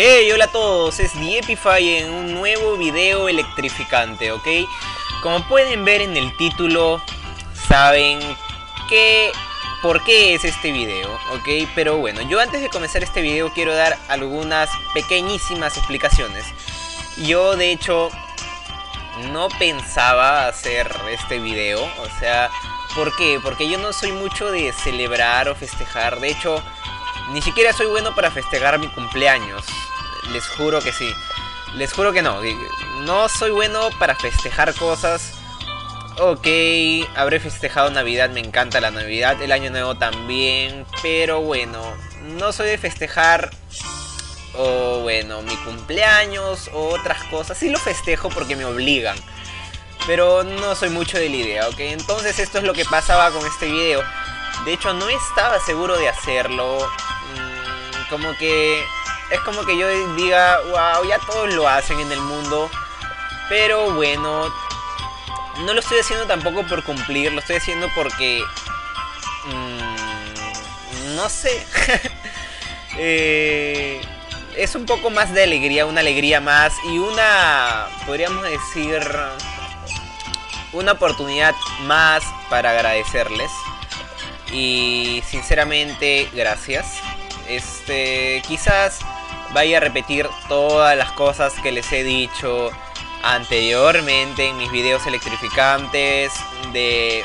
Hey, hola a todos, es Diepify en un nuevo video electrificante, ¿ok? Como pueden ver en el título, saben que... ¿Por qué es este video? ¿Ok? Pero bueno, yo antes de comenzar este video quiero dar algunas pequeñísimas explicaciones. Yo de hecho no pensaba hacer este video, o sea, ¿por qué? Porque yo no soy mucho de celebrar o festejar, de hecho, ni siquiera soy bueno para festejar mi cumpleaños les juro que sí. Les juro que no. No soy bueno para festejar cosas. Ok, habré festejado Navidad, me encanta la Navidad, el Año Nuevo también, pero bueno, no soy de festejar o bueno, mi cumpleaños o otras cosas. Sí lo festejo porque me obligan, pero no soy mucho de la idea, ok. Entonces esto es lo que pasaba con este video. De hecho no estaba seguro de hacerlo, mm, como que es como que yo diga, wow, ya todos lo hacen en el mundo. Pero bueno, no lo estoy haciendo tampoco por cumplir, lo estoy haciendo porque... Mmm, no sé. eh, es un poco más de alegría, una alegría más y una, podríamos decir, una oportunidad más para agradecerles. Y sinceramente, gracias. Este, quizás vaya a repetir todas las cosas que les he dicho anteriormente en mis videos electrificantes de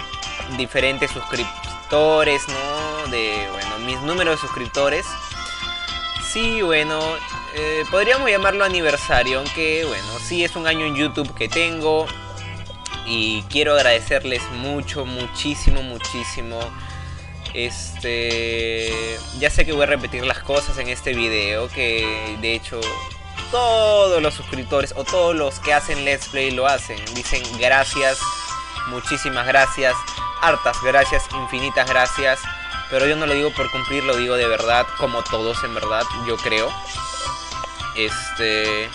diferentes suscriptores, ¿no? De, bueno, mis números de suscriptores. Sí, bueno, eh, podríamos llamarlo aniversario, aunque, bueno, sí es un año en YouTube que tengo. Y quiero agradecerles mucho, muchísimo, muchísimo este, ya sé que voy a repetir las cosas en este video, que de hecho todos los suscriptores o todos los que hacen Let's Play lo hacen. Dicen gracias, muchísimas gracias, hartas gracias, infinitas gracias. Pero yo no lo digo por cumplir, lo digo de verdad, como todos en verdad, yo creo. Este...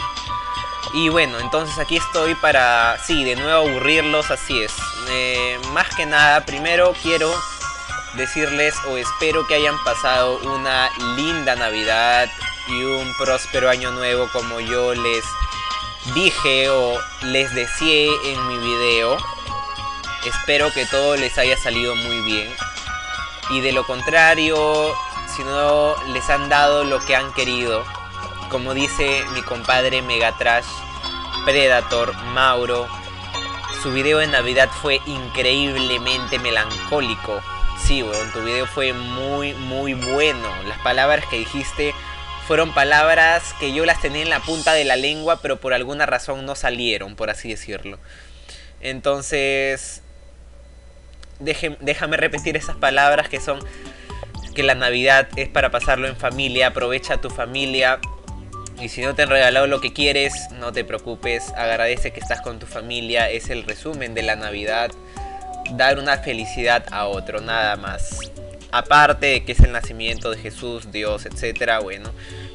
Y bueno, entonces aquí estoy para, sí, de nuevo aburrirlos, así es. Eh, más que nada, primero quiero decirles o espero que hayan pasado una linda Navidad y un próspero año nuevo como yo les dije o les deseé en mi video. Espero que todo les haya salido muy bien. Y de lo contrario, si no les han dado lo que han querido, como dice mi compadre Megatrash, Predator, Mauro, su video de Navidad fue increíblemente melancólico sí, weón, tu video fue muy, muy bueno. Las palabras que dijiste fueron palabras que yo las tenía en la punta de la lengua, pero por alguna razón no salieron, por así decirlo. Entonces, déjame repetir esas palabras que son que la Navidad es para pasarlo en familia, aprovecha tu familia. Y si no te han regalado lo que quieres, no te preocupes, agradece que estás con tu familia, es el resumen de la Navidad dar una felicidad a otro, nada más. Aparte de que es el nacimiento de Jesús, Dios, etcétera, bueno,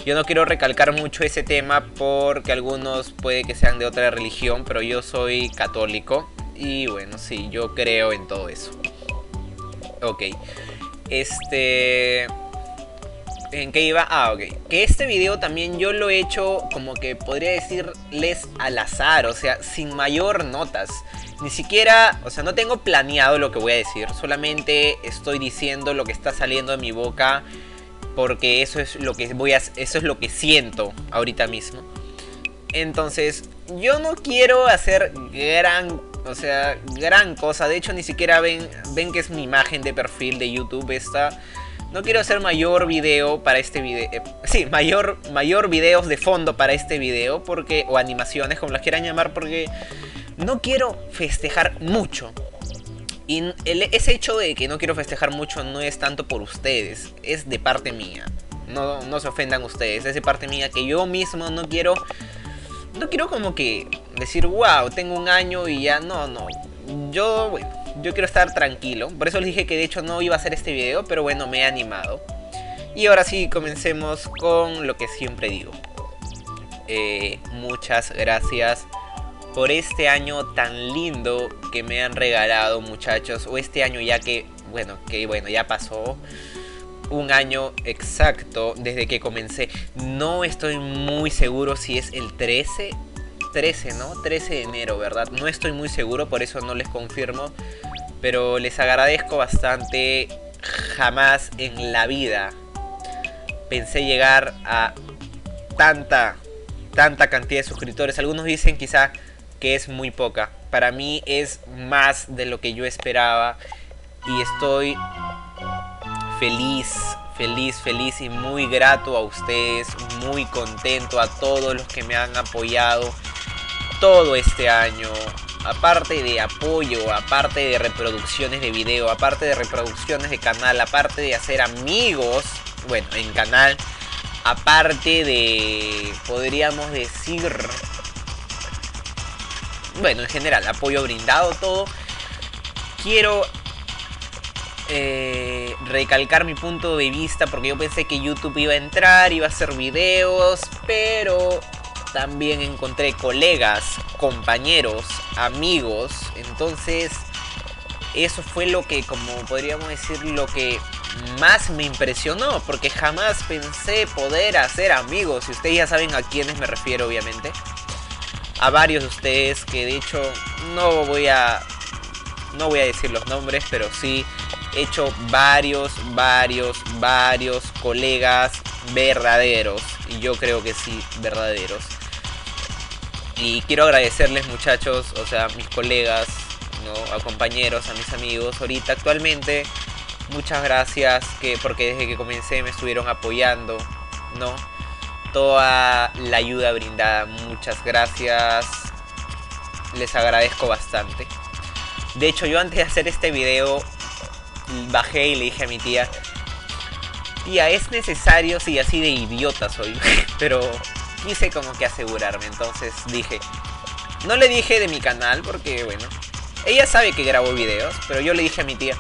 yo no quiero recalcar mucho ese tema porque algunos puede que sean de otra religión, pero yo soy católico y bueno, sí, yo creo en todo eso. Ok. Este ¿En qué iba? Ah, ok. Que este video también yo lo he hecho como que podría decirles al azar, o sea, sin mayor notas. Ni siquiera, o sea, no tengo planeado lo que voy a decir, solamente estoy diciendo lo que está saliendo de mi boca porque eso es lo que voy a eso es lo que siento ahorita mismo. Entonces, yo no quiero hacer gran, o sea, gran cosa, de hecho ni siquiera ven ven que es mi imagen de perfil de YouTube esta no quiero hacer mayor video para este video. Eh, sí, mayor, mayor videos de fondo para este video. Porque. O animaciones, como las quieran llamar. Porque no quiero festejar mucho. Y ese hecho de que no quiero festejar mucho no es tanto por ustedes, es de parte mía. No, no se ofendan ustedes, es de parte mía que yo mismo no quiero... No quiero como que decir, wow, tengo un año y ya no, no. Yo, bueno, yo quiero estar tranquilo. Por eso les dije que de hecho no iba a hacer este video, pero bueno, me he animado. Y ahora sí, comencemos con lo que siempre digo. Eh, muchas gracias por este año tan lindo que me han regalado muchachos o este año ya que bueno que bueno ya pasó un año exacto desde que comencé. No estoy muy seguro si es el 13. 13, ¿no? 13 de enero, ¿verdad? No estoy muy seguro, por eso no les confirmo. Pero les agradezco bastante. Jamás en la vida pensé llegar a tanta, tanta cantidad de suscriptores. Algunos dicen quizá que es muy poca. Para mí es más de lo que yo esperaba. Y estoy feliz, feliz, feliz y muy grato a ustedes, muy contento a todos los que me han apoyado todo este año. Aparte de apoyo, aparte de reproducciones de video, aparte de reproducciones de canal, aparte de hacer amigos, bueno, en canal, aparte de, podríamos decir, bueno, en general, apoyo brindado, todo. Quiero eh, recalcar mi punto de vista porque yo pensé que YouTube iba a entrar, iba a hacer videos, pero también encontré colegas, compañeros, amigos, entonces eso fue lo que, como podríamos decir, lo que más me impresionó, porque jamás pensé poder hacer amigos, y ustedes ya saben a quiénes me refiero, obviamente. A varios de ustedes que de hecho no voy a no voy a decir los nombres, pero sí hecho varios, varios, varios colegas verdaderos. Y yo creo que sí, verdaderos. Y quiero agradecerles muchachos, o sea, mis colegas, ¿no? a compañeros, a mis amigos, ahorita actualmente. Muchas gracias que, porque desde que comencé me estuvieron apoyando, ¿no? Toda la ayuda brindada, muchas gracias. Les agradezco bastante. De hecho, yo antes de hacer este video bajé y le dije a mi tía, tía, es necesario, sí, así de idiota soy, pero quise como que asegurarme, entonces dije, no le dije de mi canal porque, bueno, ella sabe que grabo videos, pero yo le dije a mi tía,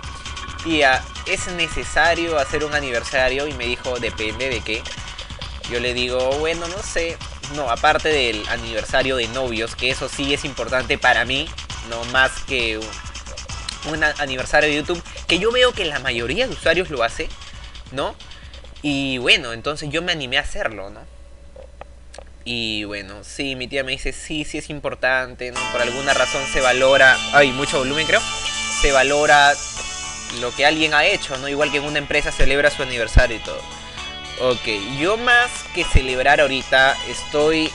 tía, es necesario hacer un aniversario y me dijo, depende de qué. Yo le digo, bueno, no sé, no, aparte del aniversario de novios, que eso sí es importante para mí, no más que un aniversario de YouTube, que yo veo que la mayoría de usuarios lo hace, ¿no? Y bueno, entonces yo me animé a hacerlo, ¿no? Y bueno, sí, mi tía me dice, sí, sí es importante. Por alguna razón se valora, ay, mucho volumen creo, se valora lo que alguien ha hecho, ¿no? Igual que en una empresa celebra su aniversario y todo. Ok, yo más que celebrar ahorita estoy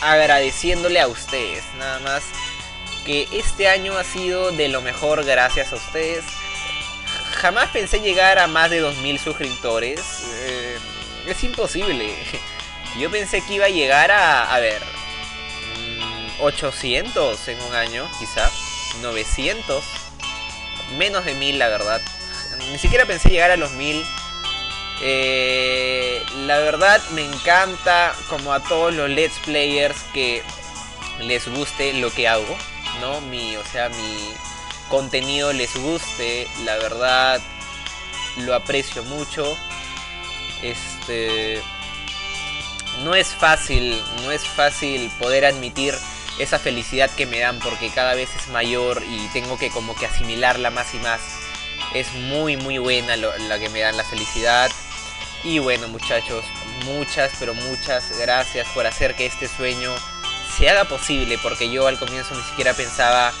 agradeciéndole a ustedes, nada más que este año ha sido de lo mejor gracias a ustedes. Jamás pensé llegar a más de 2.000 suscriptores. Eh, es imposible. Yo pensé que iba a llegar a, a ver, 800 mm, en un año, quizá. 900. Menos de 1000, la verdad. Ni siquiera pensé llegar a los 1000. Eh, la verdad me encanta, como a todos los Let's Players, que les guste lo que hago. ¿no? Mi, o sea, mi contenido les guste, la verdad lo aprecio mucho. Este no es fácil, no es fácil poder admitir esa felicidad que me dan porque cada vez es mayor y tengo que como que asimilarla más y más. Es muy muy buena la que me dan la felicidad. Y bueno muchachos, muchas pero muchas gracias por hacer que este sueño se haga posible, porque yo al comienzo ni siquiera pensaba,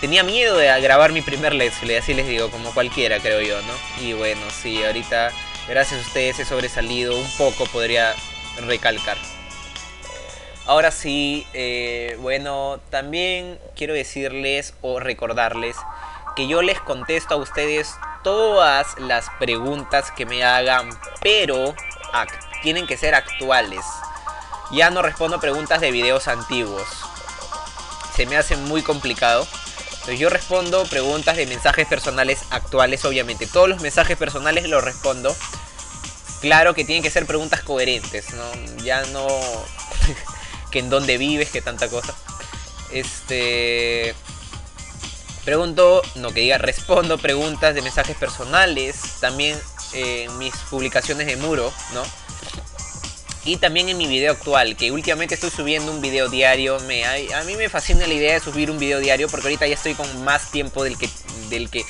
tenía miedo de grabar mi primer Let's así les digo, como cualquiera creo yo, ¿no? Y bueno, sí, ahorita gracias a ustedes he sobresalido un poco, podría recalcar. Ahora sí, eh, bueno, también quiero decirles o recordarles que yo les contesto a ustedes todas las preguntas que me hagan, pero tienen que ser actuales ya no respondo preguntas de videos antiguos. Se me hace muy complicado. Entonces yo respondo preguntas de mensajes personales actuales, obviamente. Todos los mensajes personales los respondo. Claro que tienen que ser preguntas coherentes, ¿no? Ya no... que en dónde vives, que tanta cosa. Este... Pregunto, no que diga, respondo preguntas de mensajes personales. También en mis publicaciones de muro, ¿no? y también en mi video actual, que últimamente estoy subiendo un video diario. Me, a, mí me fascina la idea de subir un video diario porque ahorita ya estoy con más tiempo del que, del que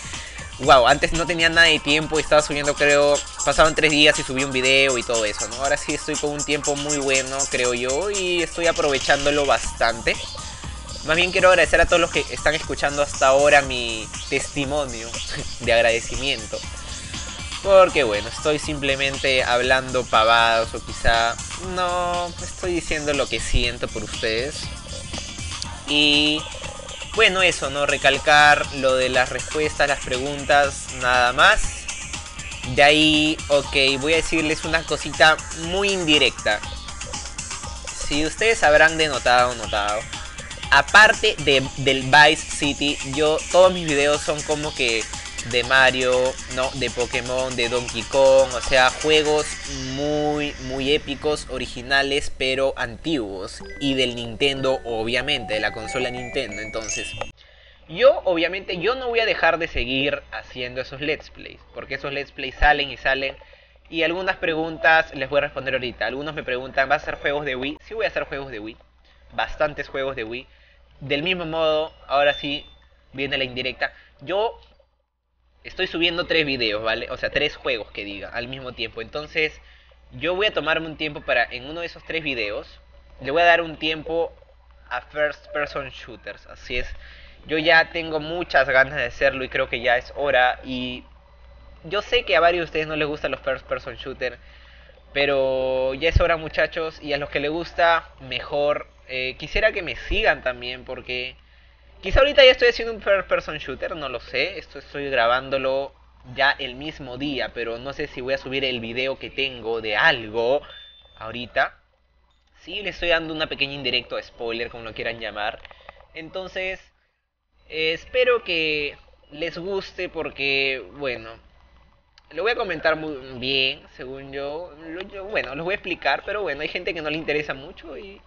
wow, antes no tenía nada de tiempo, estaba subiendo creo, pasaban tres días y subí un video y todo eso, ¿no? Ahora sí estoy con un tiempo muy bueno, creo yo, y estoy aprovechándolo bastante. Más bien quiero agradecer a todos los que están escuchando hasta ahora mi testimonio de agradecimiento. Porque bueno, estoy simplemente hablando pavados o quizá no estoy diciendo lo que siento por ustedes. Y bueno, eso, ¿no? Recalcar lo de las respuestas, las preguntas, nada más. De ahí, ok, voy a decirles una cosita muy indirecta. Si ustedes habrán denotado notado, aparte de, del Vice City, yo, todos mis videos son como que de Mario, ¿no? De Pokémon, de Donkey Kong, o sea, juegos muy, muy épicos, originales, pero antiguos. Y del Nintendo, obviamente, de la consola Nintendo. Entonces, yo, obviamente, yo no voy a dejar de seguir haciendo esos Let's Plays, porque esos Let's Plays salen y salen. Y algunas preguntas les voy a responder ahorita. Algunos me preguntan, ¿vas a hacer juegos de Wii? Sí voy a hacer juegos de Wii. Bastantes juegos de Wii. Del mismo modo, ahora sí, viene la indirecta. Yo estoy subiendo tres videos, ¿vale? O sea, tres juegos que diga al mismo tiempo. Entonces, yo voy a tomarme un tiempo para, en uno de esos tres videos, le voy a dar un tiempo a First Person Shooters. Así es, yo ya tengo muchas ganas de hacerlo y creo que ya es hora. Y yo sé que a varios de ustedes no les gustan los First Person Shooters. Pero ya es hora muchachos y a los que les gusta, mejor. Eh, quisiera que me sigan también porque Quizá ahorita ya estoy haciendo un first person shooter, no lo sé. Esto estoy grabándolo ya el mismo día, pero no sé si voy a subir el video que tengo de algo ahorita. Sí, le estoy dando una pequeña indirecto spoiler, como lo quieran llamar. Entonces, eh, espero que les guste porque, bueno, lo voy a comentar muy bien, según yo. yo. Bueno, los voy a explicar, pero bueno, hay gente que no le interesa mucho y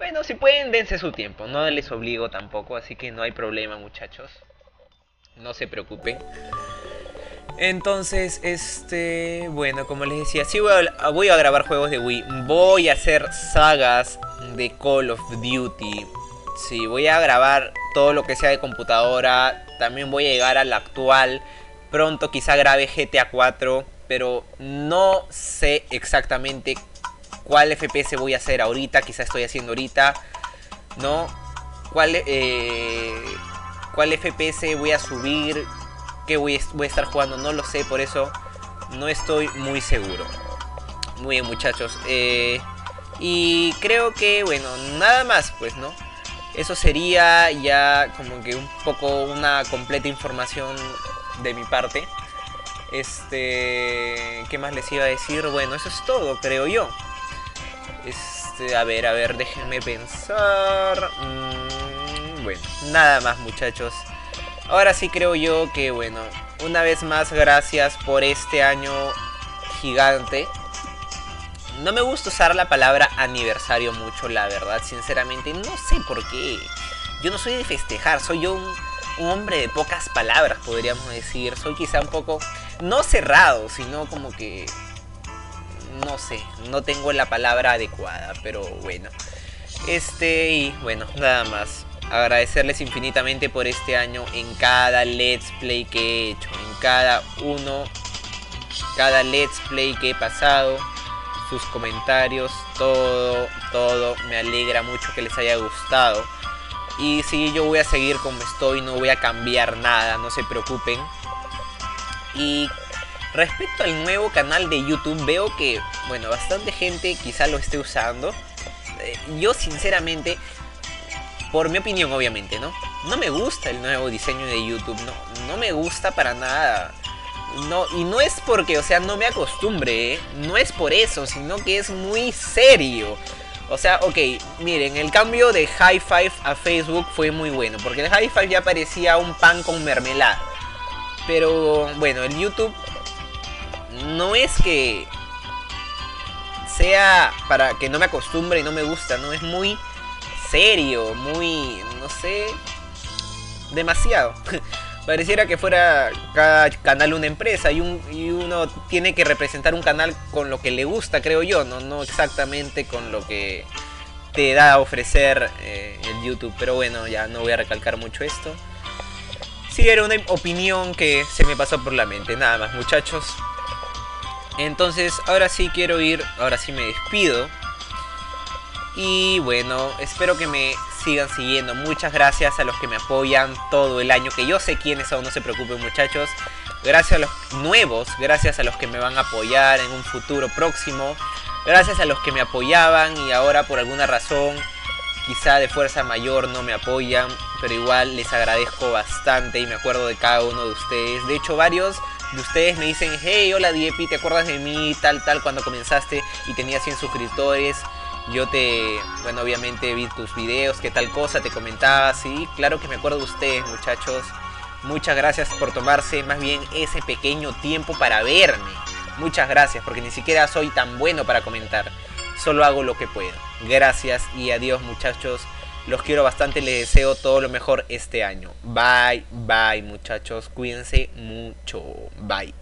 bueno, si pueden, dense su tiempo. No les obligo tampoco, así que no hay problema, muchachos. No se preocupen. Entonces, este, bueno, como les decía, sí voy a, voy a, grabar juegos de Wii. Voy a hacer sagas de Call of Duty. Sí, voy a grabar todo lo que sea de computadora. También voy a llegar al actual. Pronto quizá grabe GTA 4. Pero no sé exactamente cuál FPS voy a hacer ahorita, quizá estoy haciendo ahorita, ¿no? ¿Cuál, eh, cuál FPS voy a subir, qué voy, a estar jugando, no lo sé, por eso no estoy muy seguro. Muy bien muchachos, eh, y creo que, bueno, nada más, pues, ¿no? Eso sería ya como que un poco una completa información de mi parte. Este, ¿qué más les iba a decir? Bueno, eso es todo, creo yo. Este, a ver, a ver, déjenme pensar. Mm, bueno, nada más muchachos. Ahora sí creo yo que, bueno, una vez más gracias por este año gigante. No me gusta usar la palabra aniversario mucho, la verdad, sinceramente. No sé por qué. Yo no soy de festejar, soy yo un, un hombre de pocas palabras, podríamos decir. Soy quizá un poco, no cerrado, sino como que no sé, no tengo la palabra adecuada, pero bueno. Este, y bueno, nada más. Agradecerles infinitamente por este año en cada Let's Play que he hecho, en cada uno, cada Let's Play que he pasado, sus comentarios, todo, todo. Me alegra mucho que les haya gustado. Y sí, yo voy a seguir como estoy, no voy a cambiar nada, no se preocupen. Y Respecto al nuevo canal de YouTube, veo que, bueno, bastante gente quizá lo esté usando. Eh, yo sinceramente, por mi opinión obviamente, ¿no? No me gusta el nuevo diseño de YouTube, no, no me gusta para nada. No, y no es porque, o sea, no me acostumbre, ¿eh? no es por eso, sino que es muy serio. O sea, ok, miren, el cambio de High Five a Facebook fue muy bueno, porque el High Five ya parecía un pan con mermelada. Pero bueno, el YouTube no es que sea para que no me acostumbre y no me gusta, no es muy serio, muy, no sé, demasiado. Pareciera que fuera cada canal una empresa y, un, y uno tiene que representar un canal con lo que le gusta, creo yo, no, no exactamente con lo que te da a ofrecer eh, el YouTube. Pero bueno, ya no voy a recalcar mucho esto. Sí, era una opinión que se me pasó por la mente. Nada más, muchachos. Entonces, ahora sí quiero ir, ahora sí me despido. Y bueno, espero que me sigan siguiendo. Muchas gracias a los que me apoyan todo el año. Que yo sé quiénes son, no se preocupen muchachos. Gracias a los nuevos, gracias a los que me van a apoyar en un futuro próximo. Gracias a los que me apoyaban y ahora por alguna razón, quizá de fuerza mayor, no me apoyan. Pero igual les agradezco bastante y me acuerdo de cada uno de ustedes. De hecho, varios de ustedes me dicen, hey, hola Diepi, ¿te acuerdas de mí? Tal, tal, cuando comenzaste y tenía 100 suscriptores. Yo te, bueno, obviamente vi tus videos, qué tal cosa, te comentaba, sí, claro que me acuerdo de ustedes, muchachos. Muchas gracias por tomarse más bien ese pequeño tiempo para verme. Muchas gracias, porque ni siquiera soy tan bueno para comentar. Solo hago lo que puedo. Gracias y adiós muchachos. Los quiero bastante, les deseo todo lo mejor este año. Bye, bye muchachos. Cuídense mucho. Bye.